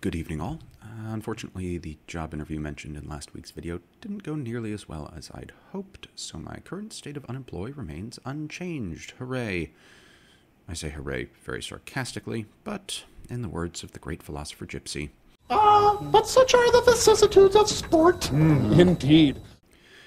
good evening, all. Uh, unfortunately, the job interview mentioned in last week's video didn't go nearly as well as I'd hoped, so my current state of unemployed remains unchanged. Hooray! I say hooray very sarcastically, but in the words of the great philosopher Gypsy, Ah, but such are the vicissitudes of sport. Indeed.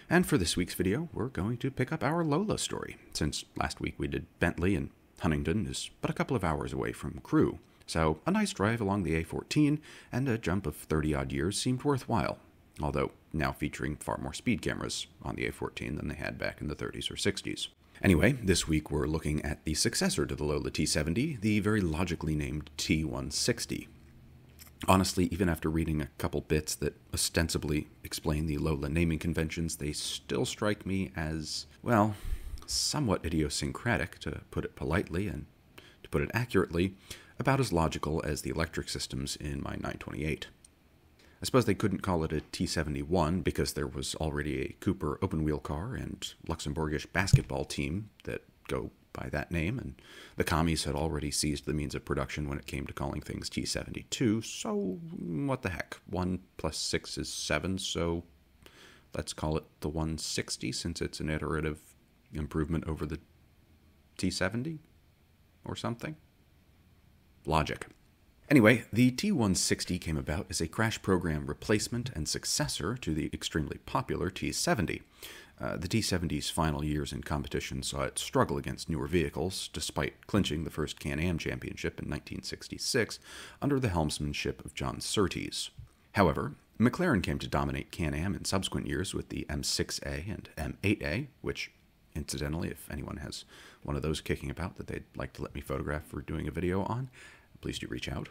And for this week's video, we're going to pick up our Lola story, since last week we did Bentley and Huntingdon is but a couple of hours away from Crewe. So a nice drive along the A14 and a jump of 30 odd years seemed worthwhile, although now featuring far more speed cameras on the A14 than they had back in the 30s or 60s. Anyway, this week we're looking at the successor to the Lola T70, the very logically named T160. Honestly, even after reading a couple bits that ostensibly explain the Lola naming conventions, they still strike me as, well, somewhat idiosyncratic, to put it politely, and to put it accurately, about as logical as the electric systems in my 928. I suppose they couldn't call it a T 71 because there was already a Cooper open wheel car and Luxembourgish basketball team that go by that name, and the commies had already seized the means of production when it came to calling things T 72, so what the heck? 1 plus 6 is 7, so let's call it the 160 since it's an iterative improvement over the T 70 or something logic. Anyway, the T160 came about as a crash program replacement and successor to the extremely popular T70. Uh, the T70's final years in competition saw it struggle against newer vehicles, despite clinching the first Can Am championship in 1966 under the helmsmanship of John Surtees. However, McLaren came to dominate Can Am in subsequent years with the M6A and M8A, which, incidentally, if anyone has one of those kicking about that they'd like to let me photograph for doing a video on, please do reach out.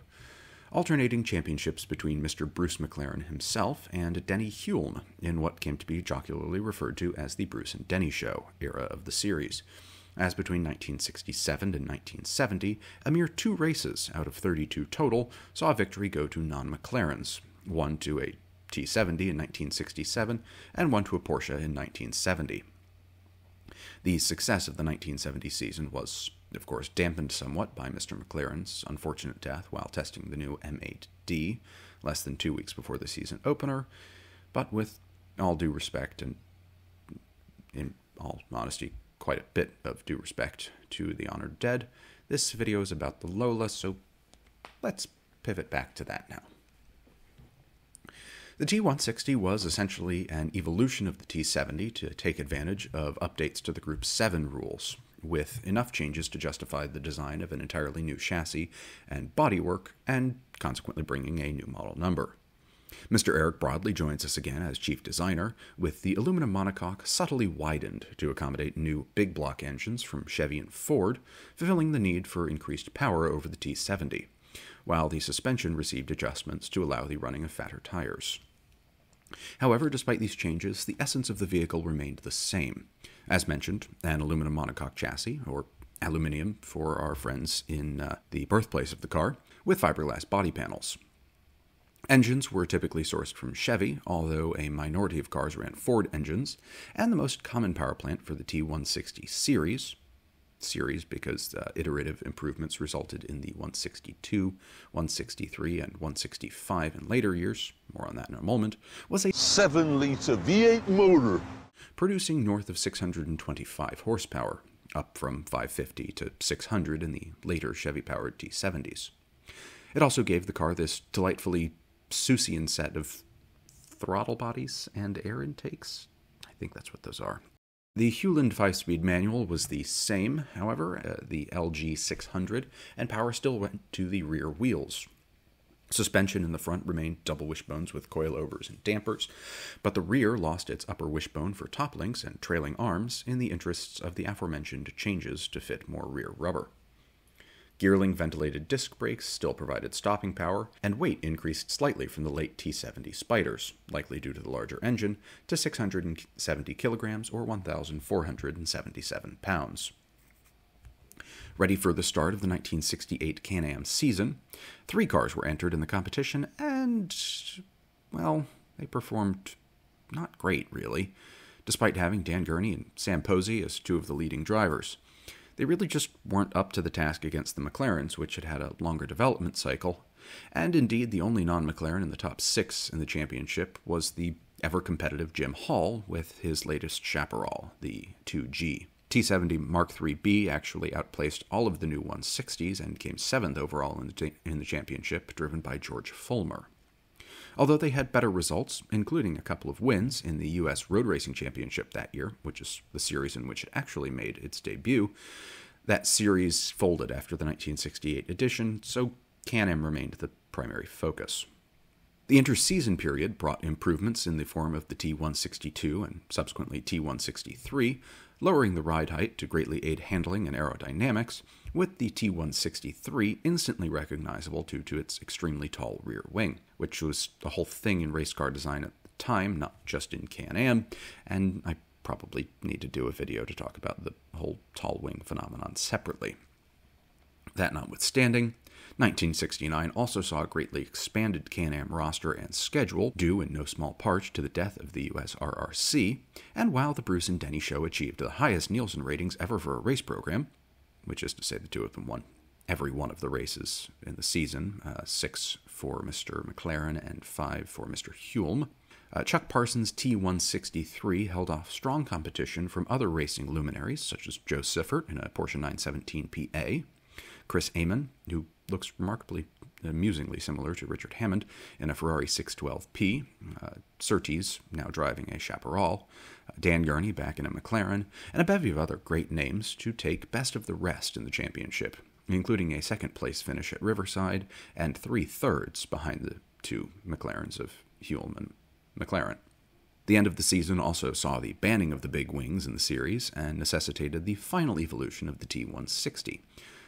Alternating championships between Mr. Bruce McLaren himself and Denny Hulme in what came to be jocularly referred to as the Bruce and Denny Show era of the series. As between 1967 and 1970, a mere two races out of 32 total saw victory go to non McLarens, one to a T70 in 1967 and one to a Porsche in 1970. The success of the 1970 season was, of course, dampened somewhat by Mr. McLaren's unfortunate death while testing the new M8D less than two weeks before the season opener, but with all due respect and in all honesty, quite a bit of due respect to the honored dead, this video is about the Lola, so let's pivot back to that now. The T160 was essentially an evolution of the T70 to take advantage of updates to the Group 7 rules, with enough changes to justify the design of an entirely new chassis and bodywork, and consequently bringing a new model number. Mr. Eric Broadley joins us again as chief designer, with the aluminum monocoque subtly widened to accommodate new big block engines from Chevy and Ford, fulfilling the need for increased power over the T70, while the suspension received adjustments to allow the running of fatter tires. However, despite these changes, the essence of the vehicle remained the same. As mentioned, an aluminum monocoque chassis, or aluminium for our friends in uh, the birthplace of the car, with fiberglass body panels. Engines were typically sourced from Chevy, although a minority of cars ran Ford engines, and the most common power plant for the T160 series, series because uh, iterative improvements resulted in the 162, 163, and 165 in later years, more on that in a moment, was a 7 liter V8 motor. Producing north of 625 horsepower, up from 550 to 600 in the later Chevy powered T70s. It also gave the car this delightfully Seussian set of throttle bodies and air intakes. I think that's what those are. The Hewland 5 speed manual was the same, however, uh, the LG 600, and power still went to the rear wheels. Suspension in the front remained double wishbones with coilovers and dampers, but the rear lost its upper wishbone for top links and trailing arms in the interests of the aforementioned changes to fit more rear rubber. Girling ventilated disc brakes still provided stopping power, and weight increased slightly from the late T70 Spiders, likely due to the larger engine, to 670 kilograms or 1,477 pounds. Ready for the start of the 1968 Can Am season, three cars were entered in the competition, and, well, they performed not great, really, despite having Dan Gurney and Sam Posey as two of the leading drivers. They really just weren't up to the task against the McLarens, which had had a longer development cycle. And indeed, the only non McLaren in the top six in the championship was the ever competitive Jim Hall with his latest Chaparral, the 2G. T70 Mark III-B actually outplaced all of the new 160s and came seventh overall in the, in the championship, driven by George Follmer. Although they had better results, including a couple of wins in the U.S. Road Racing Championship that year, which is the series in which it actually made its debut, that series folded after the 1968 edition, so Can Am remained the primary focus. The interseason period brought improvements in the form of the T162 and subsequently T163, lowering the ride height to greatly aid handling and aerodynamics, with the T163 instantly recognizable due to its extremely tall rear wing, which was the whole thing in race car design at the time, not just in Can Am, and I probably need to do a video to talk about the whole tall wing phenomenon separately. That notwithstanding, 1969 also saw a greatly expanded Can Am roster and schedule, due in no small part to the death of the USRRC, and while the Bruce and Denny show achieved the highest Nielsen ratings ever for a race program, which is to say the two of them won every one of the races in the season uh, six for Mr. McLaren and five for Mr. Hulme. Uh, Chuck Parsons' T163 held off strong competition from other racing luminaries, such as Jo Siffert in a Porsche 917 PA, Chris Amon, who looks remarkably amusingly similar to Richard Hammond in a Ferrari 612P, uh, Surtees now driving a Chaparral, uh, Dan Gurney back in a McLaren, and a bevy of other great names to take best of the rest in the championship, including a second place finish at Riverside and three thirds behind the two McLarens of Hulme and McLaren. The end of the season also saw the banning of the big wings in the series and necessitated the final evolution of the T 160,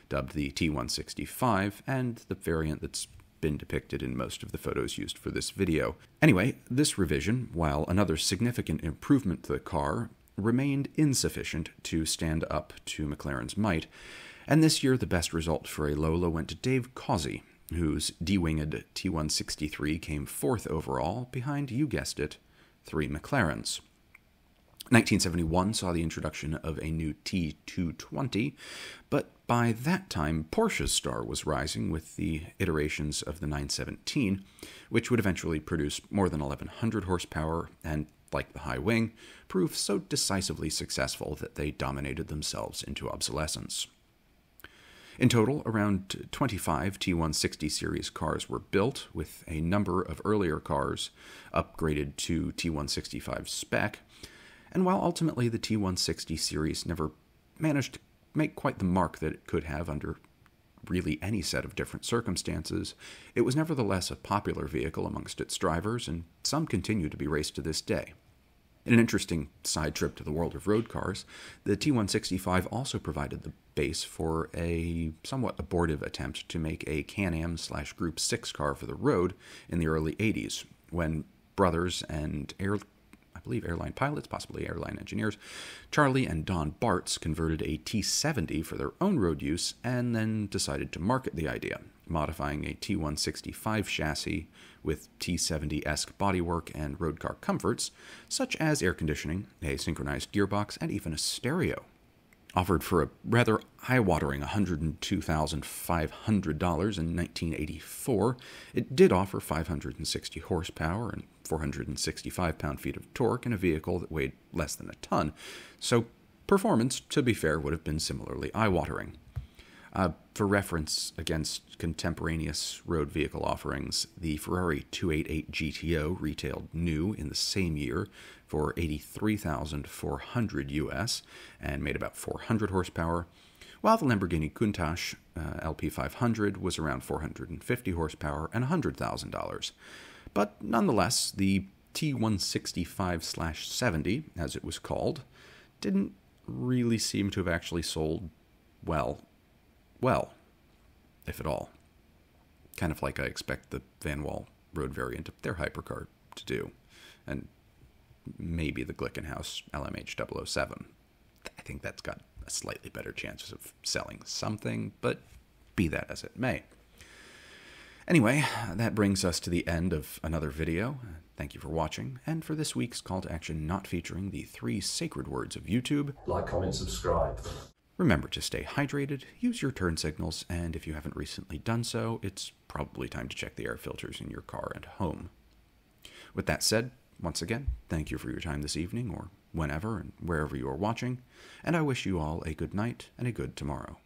dubbed the T 165, and the variant that's been depicted in most of the photos used for this video. Anyway, this revision, while another significant improvement to the car, remained insufficient to stand up to McLaren's might, and this year the best result for a Lola went to Dave Causey, whose D-winged T163 came fourth overall, behind, you guessed it, three McLarens. 1971 saw the introduction of a new T220, but by that time Porsche's star was rising with the iterations of the 917, which would eventually produce more than 1100 horsepower and, like the high wing, prove so decisively successful that they dominated themselves into obsolescence. In total, around 25 T160 series cars were built, with a number of earlier cars upgraded to T165 spec. And while ultimately the T160 series never managed to make quite the mark that it could have under really any set of different circumstances, it was nevertheless a popular vehicle amongst its drivers, and some continue to be raced to this day. In an interesting side trip to the world of road cars, the T165 also provided the base for a somewhat abortive attempt to make a Can Am slash Group 6 car for the road in the early 80s, when brothers and air, believe airline pilots, possibly airline engineers, Charlie and Don Bartz converted a T70 for their own road use and then decided to market the idea, modifying a T165 chassis with T70 esque bodywork and road car comforts, such as air conditioning, a synchronized gearbox, and even a stereo. Offered for a rather eye watering $102,500 in 1984, it did offer 560 horsepower and 465 pound feet of torque in a vehicle that weighed less than a ton, so performance, to be fair, would have been similarly eye watering. Uh, for reference against contemporaneous road vehicle offerings, the Ferrari 288 GTO retailed new in the same year for 83,400 US and made about 400 horsepower, while the Lamborghini Countach uh, LP500 was around 450 horsepower and $100,000. But nonetheless, the T165 70, as it was called, didn't really seem to have actually sold well well, if at all. Kind of like I expect the Vanwall Road variant of their hypercar to do, and maybe the Glickenhaus LMH 007. I think that's got a slightly better chance of selling something, but be that as it may. Anyway, that brings us to the end of another video. Thank you for watching, and for this week's call to action not featuring the three sacred words of YouTube like, comment, subscribe. Remember to stay hydrated, use your turn signals, and if you haven't recently done so, it's probably time to check the air filters in your car and home. With that said, once again, thank you for your time this evening or whenever and wherever you are watching, and I wish you all a good night and a good tomorrow.